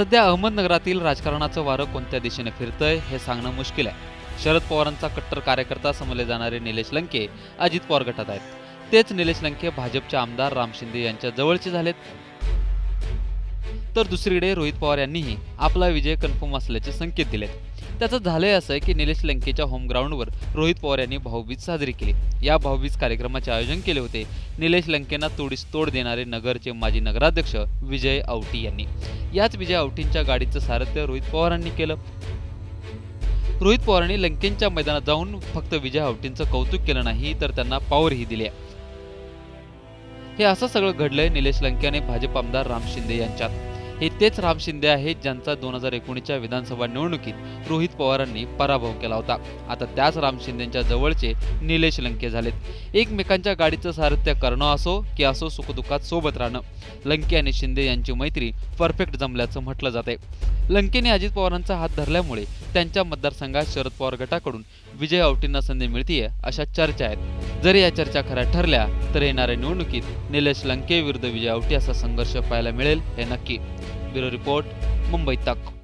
सध्या अहमदनगरातील राजकारणाचं वारं कोणत्या दिशेने फिरतंय हे सांगणं मुश्किल आहे. शरद पवारांचा कट्टर कार्यकर्ता समजले जाणारे निलेश लंके अजित पवार गटात आहेत. तेच निलेश लंके भाजपचे आमदार राम शिंदे यांच्या जवळचे झालेत. तर दुसरीकडे रोहित पवार यांनीही आपला विजय कन्फर्म असल्याचे संकेत दिलेत. त्याचं झालंय असं आहे की निलेश लंकेच्या होम ग्राउंडवर रोहित पवार यांनी भाऊबीज साजरी केली. या भाऊबीज कार्यक्रमाचे आयोजन केले होते निलेश लंकेंना तोडीस तोड देणारे नगरचे माजी नगराध्यक्ष विजय आवटी यांनी. याच विजय आवटींच्या गाडीचं सारथ्य रोहित पवारांनी केलं. रोहित पवारांनी लंकेंच्या मैदानात जाऊन फक्त विजय आवटींचं कौतुक केलं नाही तर त्यांना पॉवरही दिली आहे. हे असं सगळं घडलंय निलेश लंके आणि भाजप आमदार राम शिंदे यांच्यात. हे तेच राम शिंदे आहेत ज्यांचा दोन हजार एकोणीसच्या विधानसभा निवडणुकीत रोहित पवारांनी पराभव केला होता. आता त्याच राम शिंदेच्या जवळचे निलेश लंके झालेत. एकमेकांच्या गाडीचं सारथ्य करणं असो की असो सुखदुःखात सोबत राहणं लंके आणि शिंदे यांची मैत्री परफेक्ट जमल्याचं म्हटलं जाते लंकेने अजित पवारांचा हात धरल्यामुळे त्यांच्या मतदारसंघात शरद पवार गटाकडून विजय आवटींना संधी मिळतीये अशा चर्चा आहेत. जर या चर्चा खऱ्या ठरल्या तर येणाऱ्या निवडणुकीत निलेश लंके विरुद्ध विजय आवटी असा संघर्ष पाहायला मिळेल हे नक्की. ब्युरो रिपोर्ट मुंबई तक।